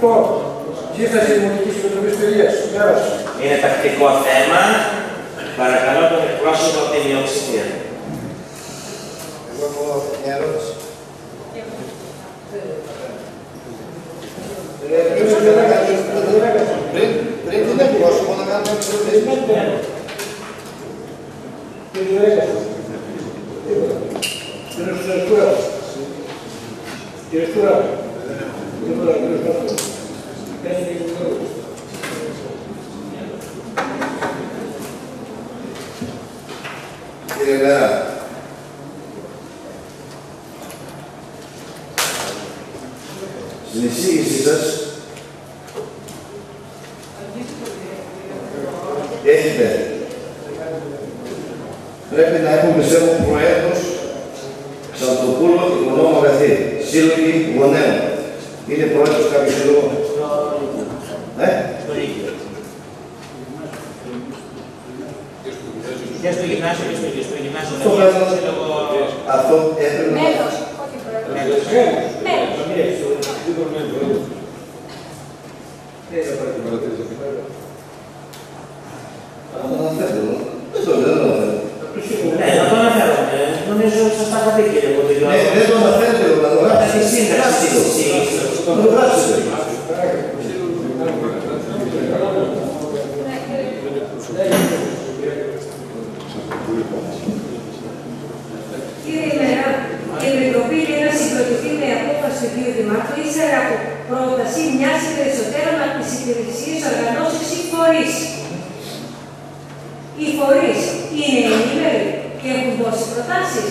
8. Σύσταση Δημοτικής Επιτροπής Παιδείας. Πέρασε. Είναι τακτικό θέμα. Παρακαλώ τον εκπρόσωπο από τη μειοψηφία. Εγώ έχω μια ερώτηση. Πριν, πριν την εκπρόσωπο να κάνουμε μια ερωτήσεις. Κύριε Στουρά. Κύριε Στουρά. Τίποτα, κύριε Στουρά. Κάνει λίγο λόγο. Κύριε Βέρα, στην εισήγησή σας έχετε πρέπει να έχουμε πιστεύω προέδρους Ξαντοπούλο Οικονόμο Αγαθή, σύλλογοι γονέων. Είναι πρόεδρος κάποιος σύλλογο. Ε; Και στο γυμνάσιο και στο, στο γυμνάσιο Αυτό δεν πρέπει να- σύλλογο Αυτό έπρεπε να... Μέλος, όχι πρόεδρος. Μέλος. Αναφέρω. Δεν το λέω, δεν το αναφέρω. Ναι, να το αναφέρουμε. Νομίζω ότι σας τα είχα πει κύριε Κοντιλιό. Ναι, δεν το αναφέρετε, να το Τη γράψετε. σύνταξη της εισήγησης. Να το γράψετε. Κύριε Μέρα, η Επιτροπή λέει να συγκροτηθεί με απόφαση του κ. Δημάρχου ύστερα από πρόταση μια ή περισσότερων από τι υπηρεσίε, οργανώσει ή φορεί. Οι φορεί είναι ενήμεροι και έχουν δώσει προτάσει.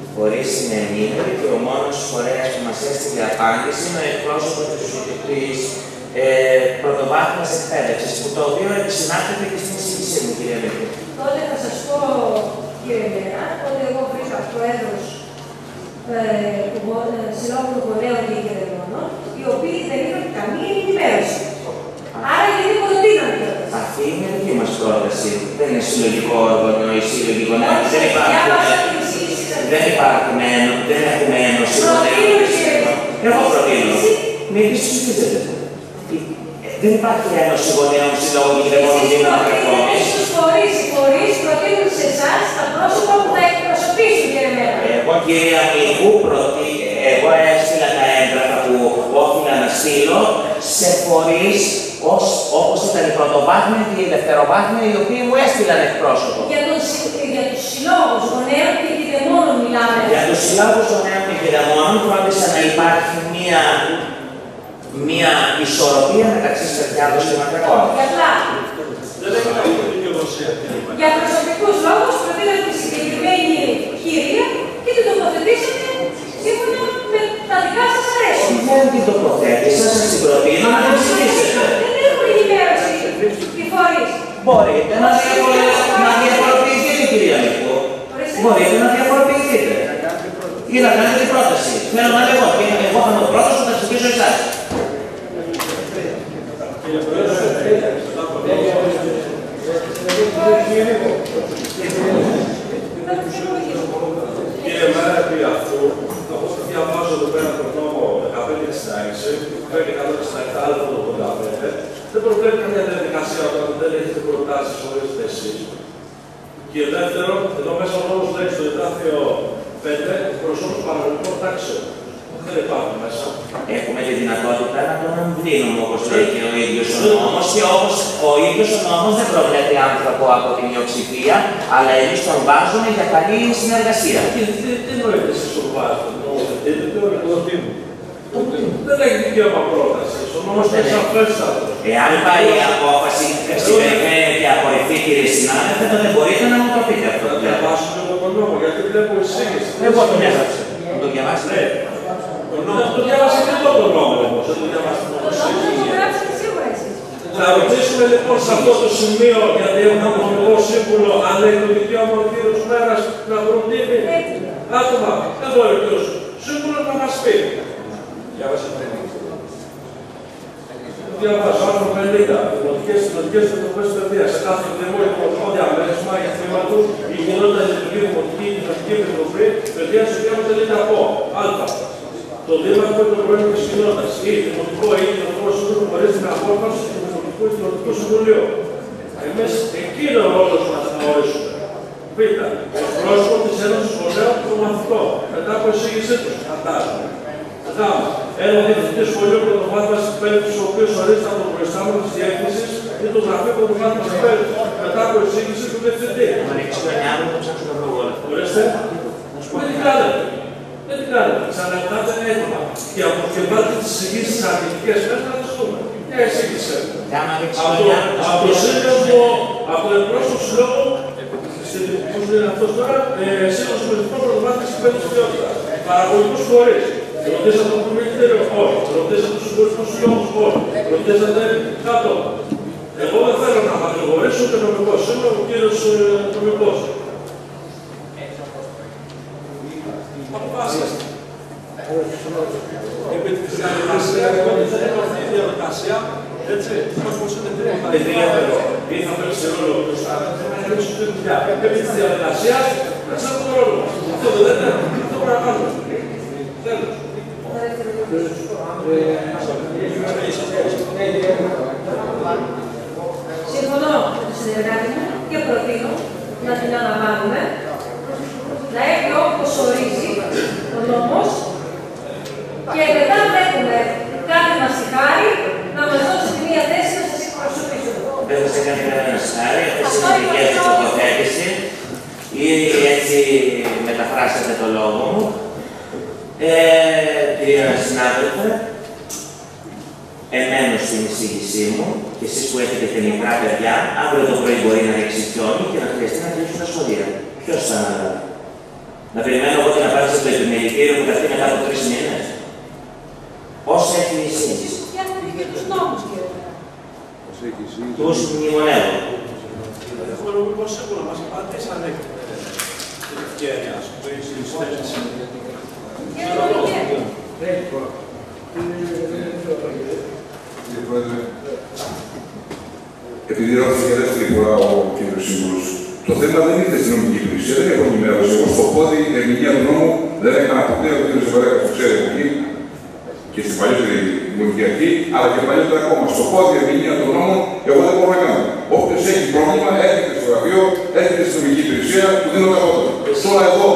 Οι φορείς είναι ενήμεροι και ο μόνος φορέας που μας έστειλε απάντηση είναι ο εκπρόσωπος της, της ε, πρωτοβάθμιας εκπαίδευσης, που το οποίο επισυνάπτεται και στην εισήγησή μου, κύριε Λεκκή. Τότε θα σας πω, κύριε Μέρα, ότι εγώ βρήκα πρόεδρο ε, του Γο- ε, Συλλόγου των Γονέων και Γερεμόνων, οι οποίοι δεν είχαν καμία ενημέρωση. Άρα γιατί προτείναν κιόλας. Αυτή είναι δική μας πρόταση. Δεν είναι συλλογικό όργανο ή συλλογικό νέο. Δεν Διάβασα υπάρχουν. την εισήγηση σας. Δεν υπάρχουν ένω- δεν έχουμε ένωση. Προτείνω, κύριε. Εγώ προτείνω. Μην δυσπιστείτε. Δεν υπάρχει ένωση γονέων συλλόγων και μόνο Εσείς δήμων προτείνετε Ακρακόμης. στους φορείς, οι φορείς προτείνουν σε εσάς τα πρόσωπα που θα εκπροσωπήσουν, κύριε Μέρα. Εγώ κυρία Μικού, προτι... εγώ έστειλα τα έγγραφα που όφιλα να στείλω σε φορείς ως, όπως ήταν η πρωτοβάθμια και η δευτεροβάθμια, οι οποίοι μου έστειλαν εκπρόσωπο. Για, τον, συ- για τους συλλόγους γονέων και κηδεμόνων μιλάμε. Για τους συλλόγους των νέων και κυδεμόνων φρόντισα να υπάρχει μία, μία ισορροπία μεταξύ Στεριάδος και Μακρακών. Για πλάτη. Δεν έχει καμία δικαιοδοσία. Για προσωπικούς λόγους προτείνατε τη συγκεκριμένη κυρία και την τοποθετήσατε σύμφωνα με τα δικά σας αρέσουν. Δεν την τοποθέτησα, σας την προτείνω να την ψηφίσετε. Δεν έχουν ενημέρωση οι φορείς. Μπορείτε να, διαφορε- να διαφοροποιηθείτε, κυρία Μικού. Μπορείτε να διαφοροποιηθείτε. Ή να κάνετε την πρόταση. Θέλω να λέω, και εγώ θα είμαι ο πρώτος που θα ψηφίσω εσάς. Κύριε Πρόεδρε, θα πω Κύριε Μέρα, επί αυτού, όπως διαβάζω εδώ πέρα τον νόμο 1566, που φέρνει 167 άλλο το 85, δεν προβλέπει καμία διαδικασία όταν δεν έχετε προτάσεις ορίζετε εσείς. Και δεύτερον, εδώ μέσα ο νόμος λέει στο εδάφιο 5, προσώπους παραγωγικών τάξεων. Δεν υπάρχουν μέσα. Έχουμε τη δυνατότητα να τον αμβλύνουμε, όπως λέει και ο ίδιος ο νόμος, και όπως ο ίδιος ο νόμος δεν προβλέπει άνθρωπο από τη μειοψηφία, αλλά εμείς τον βάζουμε για καλή συνεργασία. Τι, τι, τι νοείτε εσείς ο βάζετε, νομοθετείτε, τι νοείτε το προτείνουν. Δεν έχει δικαίωμα πρότασης. Ο νόμος είναι σαφέστατο. Εάν πάει η απόφαση συμπεριφέρεται από ηθή, κύριε συνάδελφε, τότε δεν μπορείτε να μου το πείτε αυτό. Να διαβάσουμε τον νόμο, γιατί βλέπω εισήγηση. Εγώ τον έβαψα. Να το διαβάσετε. Ο νόμος το διάβασε και αυτό τον νόμο όμως. Δεν το διάβασε τον Το νόμο το νόμο. γράψατε σίγουρα εσείς. Θα ρωτήσουμε λοιπόν σε αυτό το σημείο, γιατί έχουμε νομικό σύμβουλο, αν έχει το δικαίωμα ο κύριος Μέρας να προτείνει Έτοιμο. άτομα. Δεν μπορεί ο κύριος σύμβουλος να μας πει. Διάβασε το Διαβάζω άρθρο 50. Δημοτικές συλλογικές επιτροπές παιδείας. Σε κάθε δημό δημοτικό διαμέρισμα για θύμα του η κοινότητα λειτουργεί δημοτικής και κοινωνικής επιτροπής παιδείας η οποία αποτελείται από Α. Το δήμαρχο ή το πρόεδρο της κοινότητας ή δημοτικό ή κοινωνικό απόφαση του Δημοτικού Ιδιωτικού Συμβουλίου. Εμείς εκείνο ο ρόλος μας θα ορίσουμε. Β. Εκπρόσωπος της Ένωσης Σχολέων του Μαθητό, μετά από εισήγησή του, φαντάζομαι. Γ. Ένα διευθυντή σχολείου πρωτοβάθμιας εκπαίδευσης, ο οποίος ορίζεται από τον προϊστάμενο της διεύθυνσης ή το γραφείο πρωτοβάθμιας εκπαίδευσης, μετά από εισήγηση του διευθυντή. Να ρίξει το νιάδο να ψάξω να βρω όλα. Ορίστε. Δεν την κάνετε. Δεν την κάνετε. Ξαναρτάτε έτοιμα. Και από και βάλτε τι εισηγήσει τι αρνητικέ μέσα να τι δούμε. Μια εισήγηση. Και άμα ρίξει Από το το, νιάδο, από το σύνδεσμο, από το εκπρόσωπο του λόγου, πώ λένε αυτό τώρα, ε, σύνδεσμο πολιτικών πρωτοβάθμια εκπαίδευση ποιότητα. Παραγωγικού φορεί. Ρωτήσατε το Προεδρείο, όχι. Ρωτήσατε του συμπολιτικού συλλόγου, όχι. Ρωτήσατε κάτω. Εγώ δεν θέλω να κατηγορήσω και νομικό. Είμαι ο κύριος νομικός. Επί της διαδικασίας, δεν είναι αυτή η διαδικασία, έτσι, όπως είναι τίποτα. Δεν διαφέρω. Ή θα παίξει ρόλο του Στάδου, θα παίξει τη δουλειά. Επί της διαδικασίας, να ξέρουμε τον ρόλο μας. Αυτό δεν είναι, αυτό πρέπει να κάνουμε. Τέλος. Συμφωνώ με τον συνεργάτη μου και προτείνω να την αναβάλουμε, να έρθει όπως ορίζει ο νόμος και μετά βλέπουμε κάτι μας χάρη να μας δώσει τη μία θέση να σας εκπροσωπήσουμε. δεν θα σε κάνει κανένα χάρη, αυτή είναι η δική σου τοποθέτηση ή έτσι μεταφράσατε το λόγο μου. Ε, κυρία συνάδελφε, εμένω στην εισήγησή μου και εσείς που έχετε και μικρά παιδιά, αύριο το πρωί μπορεί να ρίξει χιόνι και να χρειαστεί να κλείσουν τα σχολεία. Ποιος θα αναλάβει. Να περιμένω εγώ την απάντηση από το επιμελητήριο που θα έρθει μετά από τρεις μήνες. Όσο έχει η εισήγηση. Φτιάχνουμε και τους νόμους, κύριε. Τους μνημονεύω. Εγώ νομίζω σίγουρα μας απαντήσανε την ευκαιρία, ας πούμε, η συζήτηση. Για το λόγο. Κύριε Πρόεδρε, επειδή ρώτησε για δεύτερη φορά ο κ. Σύμβουλο, το θέμα δεν ήρθε στην νομική υπηρεσία, δεν έχω ενημέρωση. Εγώ στο πόδι ερμηνεία του νόμου δεν έκανα ποτέ ο κ. Ζεβαρέκα που ξέρει από εκεί και στην παλιότερη δημοτική αρχή, αλλά και παλιότερα ακόμα. Στο πόδι ερμηνεία του νόμου, εγώ δεν μπορώ να κάνω. Όποιος έχει πρόβλημα, έρχεται στο γραφείο, έρχεται στην νομική υπηρεσία, του δίνω τα φώτα. Τώρα εδώ,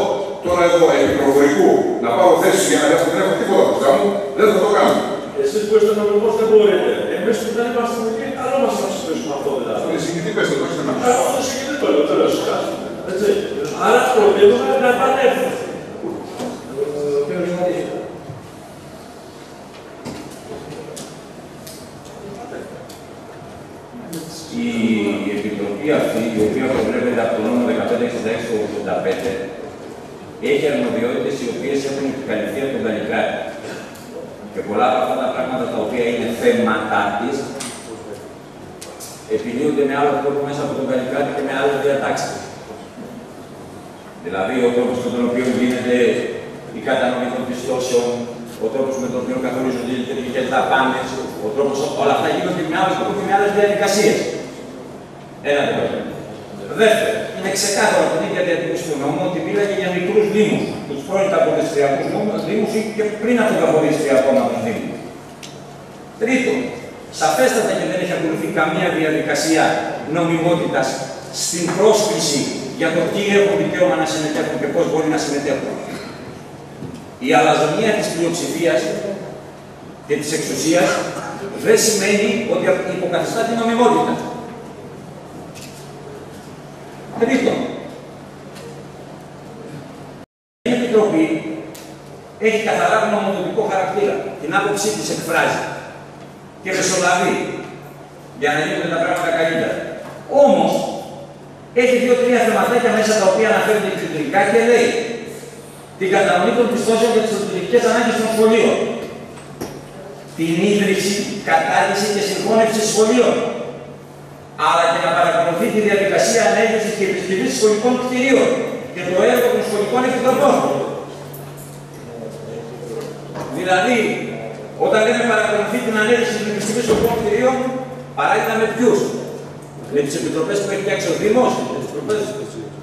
τώρα εδώ, επί προφορικού, να πάρω θέση για να δεν έχω τίποτα μπροστά μου, δεν θα το κάνω. Εσείς που είστε νομικός δεν μπορείτε. Εμείς που δεν είμαστε νομικοί, καλό μας να ψηφίσουμε αυτό δηλαδή. Είναι συγκεκριτή, πες το, το έχετε να Ε, Αυτό το συγκεκριμένο το λέω, τέλος. Έτσι. Άρα προτείνουμε να επανέλθει. Η επιτροπή αυτή, η οποία προβλέπεται από το νόμο 1566 του 85, έχει αρμοδιότητες οι οποίες έχουν επικαλυφθεί από τον Καλλικράτη. Και πολλά από αυτά τα πράγματα τα οποία είναι θέματα τη, επιλύονται με άλλο τρόπο μέσα από τον Καλλικράτη και με άλλες διατάξεις. Δηλαδή, ο τρόπος με τον οποίο γίνεται η κατανομή των πιστώσεων, ο τρόπος με τον οποίο καθορίζονται οι λειτουργικέ δαπάνε, ο τρόπος. Όλα αυτά γίνονται με άλλου τρόπους και με άλλες διαδικασίες. Ένα τέτοιο. Δεύτερο, είναι ξεκάθαρο από την ίδια διατύπωση του νόμου ότι μίλαγε για μικρούς Δήμους, τους πρώην καποδιστριακού Δήμους ή και πριν από τον καποδιστριακό ακόμα του Δήμου. Τρίτον, σαφέστατα και δεν έχει ακολουθεί καμία διαδικασία νομιμότητας στην πρόσκληση για το τι έχουν δικαίωμα να συμμετέχουν και πώς μπορεί να συμμετέχουν. Η αλαζονία της πλειοψηφίας και της εξουσίας δεν σημαίνει ότι υποκαθιστά την νομιμότητα. Τρίτον, η Επιτροπή έχει καθαρά νομοδοτικό χαρακτήρα. Την άποψή της εκφράζει και μεσολαβεί για να γίνονται τα πράγματα καλύτερα. Όμως, έχει δύο-τρία θεματάκια μέσα τα οποία αναφέρονται κεντρικά και λέει την κατανομή των πιστώσεων για τις λειτουργικές ανάγκες των σχολείων, την ίδρυση, κατάρτιση και συγχώνευση σχολείων, αλλά και να παρακολουθεί τη διαδικασία ανέγερσης και επισκευής σχολικών κτηρίων και το έργο των σχολικών επιτροπών. Δηλαδή, όταν λέμε παρακολουθεί την ανέγερση και την επισκευής σχολικών κτηρίων, παράγεται με ποιους; Με τις επιτροπές που έχει φτιάξει ο Δήμος,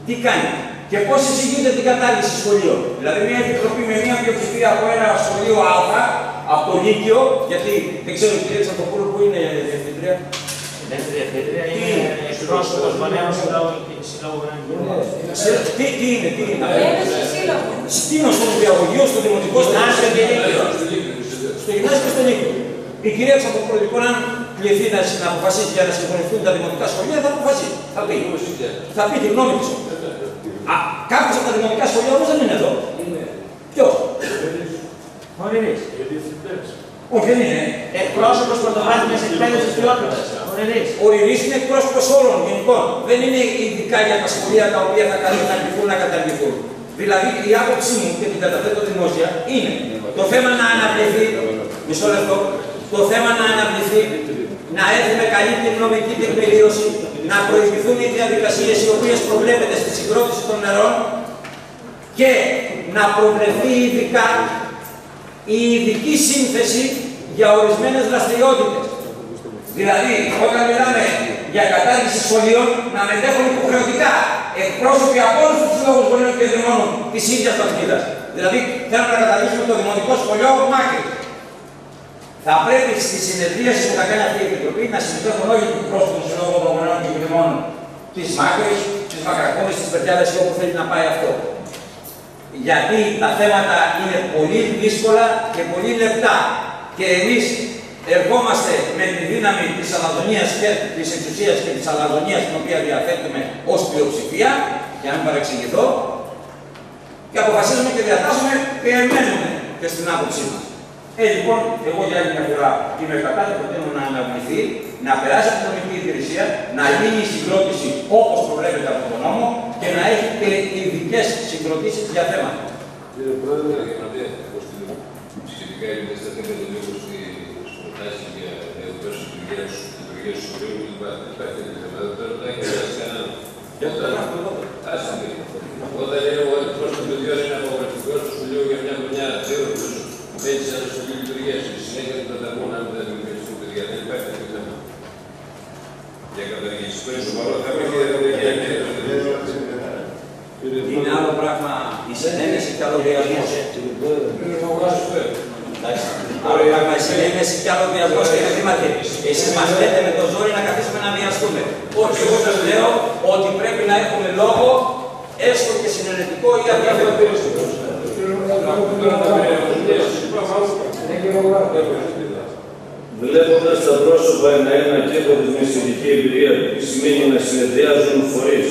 τις κάνει; Και πώς εισηγείται την κατάργηση σχολείων; Δηλαδή, μια επιτροπή με μια πλειοψηφία από ένα σχολείο Α από το Λύκειο, γιατί δεν ξέρω η κυρία Τσακοπούλου που είναι διευθύντρια; Δεύτερη διευθύντρια είναι εκπρόσωπος Βανέου Συλλόγου Σε- Τι, τι είναι, τι είναι. Ένωση Σύλλογο. Στείνω στο Νηπιαγωγείο, στο Δημοτικός, στο Γυμνάσιο και Λύκειο. στο γυμνάσιο και στο Λύκειο. Η κυρία Τσακοπούλου λοιπόν, αν κληθεί να, να αποφασίσει για να συμφωνηθούν τα δημοτικά σχολεία, θα αποφασίσει. Θα πει. Θα πει τη γνώμη της. Α, κάποιος από τα δημοτικά σχολεία όμως δεν είναι εδώ. Ποιος; Μωρήρης. Όχι, δεν είναι. Εκπρόσωπος πρωτοβάθμιας εκπαίδευσης ποιότητας. Μωρήρης. Ο Ριρής είναι εκπρόσωπος όλων γενικών. Δεν είναι ειδικά για τα σχολεία τα οποία θα καταργηθούν να καταργηθούν. Δηλαδή η άποψή μου και την καταθέτω δημόσια είναι το θέμα να αναβληθεί, μισό λεπτό, το θέμα να αναβληθεί, να έρθει με καλύτερη νομική τεκμηρίωση, να προηγηθούν οι διαδικασίες οι οποίες προβλέπεται στη συγκρότηση των νερών και να προβλεφθεί ειδικά η ειδική σύνθεση για ορισμένες δραστηριότητες. Δηλαδή, όταν μιλάμε για κατάργηση σχολείων, να μετέχουν υποχρεωτικά εκπρόσωποι από όλους τους συλλόγου γονέων και δημόνων της ίδιας πατρίδα. Δηλαδή, θέλουμε να καταργήσουμε το δημοτικό σχολείο από Μάκρη. Θα πρέπει στη συνεδρίαση που θα κάνει αυτή η επιτροπή να συμμετέχουν όλοι οι εκπρόσωποι του συλλόγου των γονέων και δημόνων της Μάκρη, της Μακρακόμης, της Περτιάδα και όπου θέλει να πάει αυτό. Γιατί τα θέματα είναι πολύ δύσκολα και πολύ λεπτά. Και εμείς ερχόμαστε με τη δύναμη της αναδονίας και της εξουσίας και της αναδονίας την οποία διαθέτουμε ως πλειοψηφία, για να μην παρεξηγηθώ, και αποφασίζουμε και διατάσσουμε και εμένουμε και στην άποψή μας. Ε, λοιπόν, εγώ για άλλη μια φορά είμαι κατά και προτείνω να αναβληθεί, να περάσει από την νομική υπηρεσία, να γίνει η συγκρότηση όπως προβλέπεται από τον νόμο και να έχει και ειδικές συγκροτήσεις για θέματα. Κύριε Πρόεδρε, σχετικά με τα θέματα του λόγου στη προτάσεις για διαδικασίε του λειτουργία του σχολείου κλπ. Υπάρχει τέτοιο θέμα. Δεν πρέπει να έχει περάσει κανέναν. Για το θέμα αυτό. Άσε με. Όταν λέω εγώ ότι προς το παιδιό είναι απογραφικό στο σχολείο για μια χρονιά, ξέρω πως μπαίνει σε ένα σχολείο λειτουργία. Στη συνέχεια του καταργούν αν δεν δημιουργηθούν παιδιά. Δεν υπάρχει τέτοιο θέμα. Για καταργήσει. Το είναι σοβαρό θέμα και δεν Είναι άλλο πράγμα η συνένεση και άλλο διασμό. Άλλο πράγμα η συνένεση και άλλο διασμό κύριε Δήμαρχε. Εσείς μας λέτε με το ζόρι να καθίσουμε να βιαστούμε. Όχι, εγώ σας λέω ότι πρέπει να έχουμε λόγο έστω και συνενετικό ή αδιαφερό. Βλέποντας τα πρόσωπα ένα-ένα και από τη μεσητική εμπειρία του τι σημαίνει να συνεδριάζουν φορείς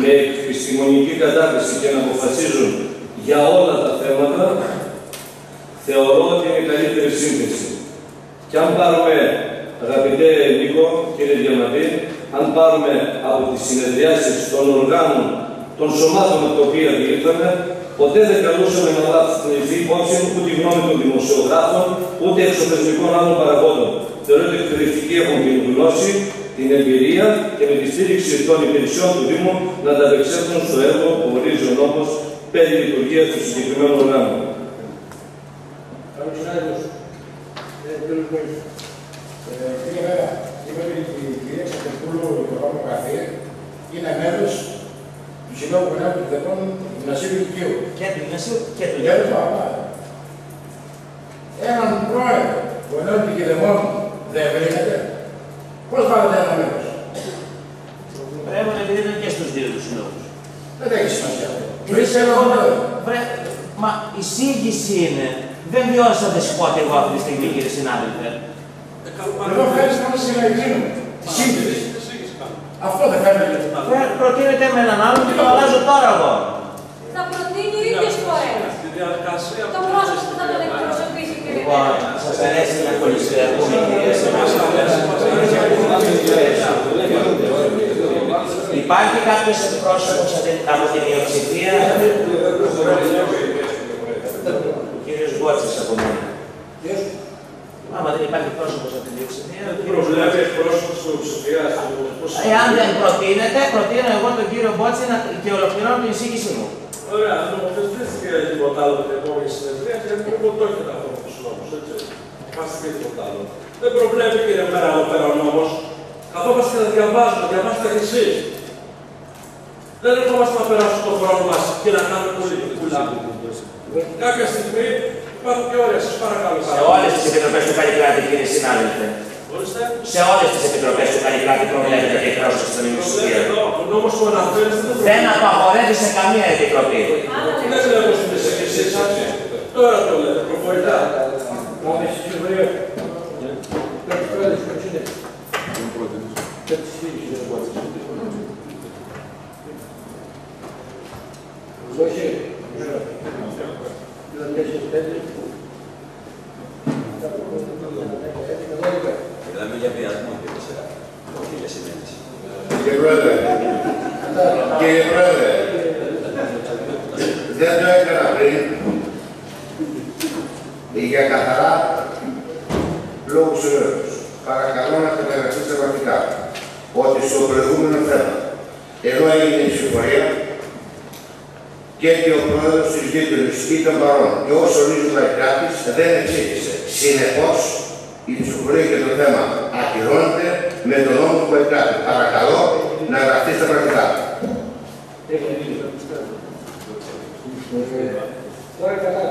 με επιστημονική κατάρτιση και να αποφασίζουν για όλα τα θέματα, θεωρώ ότι είναι η καλύτερη σύνθεση. Και αν πάρουμε, αγαπητέ Νίκο, κύριε Διαμαντή, αν πάρουμε από τις συνεδριάσεις των οργάνων, των σωμάτων με τα οποία διήλθαμε, ποτέ δεν καλούσαμε να λάβει υπόψη ούτε η γνώμη των δημοσιογράφων, ούτε εξωθεσμικών άλλων παραγόντων. Θεωρώ ότι οι εκπαιδευτικοί έχουν την γνώση, την εμπειρία και με τη στήριξη των υπηρεσιών του Δήμου να ανταπεξέλθουν στο έργο που ορίζει ο νόμος περί λειτουργίας του συγκεκριμένου οργάνου. Κύριε Βέρα, είπε ότι η κυρία Ξαπερκούλου, το Ρώμο Καθή, είναι μέλος του Συλλόγου Γονέων του Δεπών του Γυμνασίου Λυκείου. Και του γυμνασίου και του Για γυμνασίου. το πάμε. Έναν πρόεδρο γονέων του Κιδεμών δεν βρήκατε. Πώς βάλετε ένα μέλος. Πρέπει να επειδή ήταν και στους δύο τους συλλόγους. Δεν έχεις σημασία αυτό. Βρε, Βρίσκεται ένα πρόεδρος. βρε, Μα η σύγχυση είναι. Δεν βιώσα δεσπότη εγώ αυτή τη στιγμή, κύριε συνάδελφε. Εδώ φέρεις να μας συνεργίνουμε. Σύγκριση. Αυτό δεν φαίνεται. Πρέ- Προτείνετε με έναν άλλον και το αλλάζω τώρα εγώ. Θα προτείνει ο ίδιος φορέας. Στη διαδικασία Το πρόσωπο που θα τον εκπροσωπήσει, κύριε Λοιπόν, Βέρα. σας αρέσει να κολλησιαρχούμε, κυρίες και Υπάρχει κάποιος εκπρόσωπος από την- από τη μειοψηφία. Ο κύριος Γκότσης από μένα. Άμα δεν υπάρχει πρόσωπος από τη μειοψηφία, ο κύριος προβλέπει εκπρόσωπος της πλειοψηφία του. Εάν δεν προτείνετε, προτείνω εγώ τον κύριο Μπότση να... και ολοκληρώνω την εισήγησή μου. Ωραία, νομοθετήθηκε τίποτα άλλο με την επόμενη συνεδρία, γιατί εγώ το έχετε αυτό τους νόμους. Έτσι. Φάστηκε τίποτα άλλο. Δεν προβλέπει κύριε Μέρα εδώ πέρα ο νόμος. Καθόμαστε και να διαβάζουμε, διαβάστε και εσείς. Δεν ερχόμαστε να περάσουμε τον χρόνο μας και να κάνουμε πολιτική λάθη. Κάποια στιγμή Υπάρχουν και όρια, σας παρακαλώ. Σε όλες τις επιτροπές του Καλλικράτη, κύριε συνάδελφε. Ορίστε. Σε όλες τις επιτροπές του Καλλικράτη προβλέπεται η εκπρόσωπη των Το λέτε ημισφαίρων. εδώ, ο νόμος που αναφέρεστε δεν Δεν απαγορεύει σε καμία επιτροπή. Δεν βλέπω στην εσείς, έτσι. Τώρα το λέτε, προφορικά. Πάμε στη ψηφοφορία. Πρέπει να το είναι. Πρέπει να Όχι. Δεν τέσσερις πέντε. Μιλάμε για βιασμό και τέσσερα. Όχι για συνέντευξη. Κύριε Πρόεδρε, κύριε Πρόεδρε, δεν το έκανα πριν για καθαρά λόγους ερώτησης. Παρακαλώ να καταγραφείτε πραγματικά ότι στο προηγούμενο θέμα, εδώ έγινε η ψηφοφορία και και ο πρόεδρος της Γείτονης ήταν παρόν και όσο ορίζει ο Λαϊκράτης δεν εξήγησε. Συνεπώς, η ψηφοφορία για το θέμα ακυρώνεται με τον νόμο του Λαϊκράτη. Παρακαλώ να γραφτεί στα πρακτικά. Έχει δίκιο. Τώρα καλά.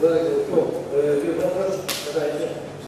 Τώρα, κύριε Πρόεδρος, κατά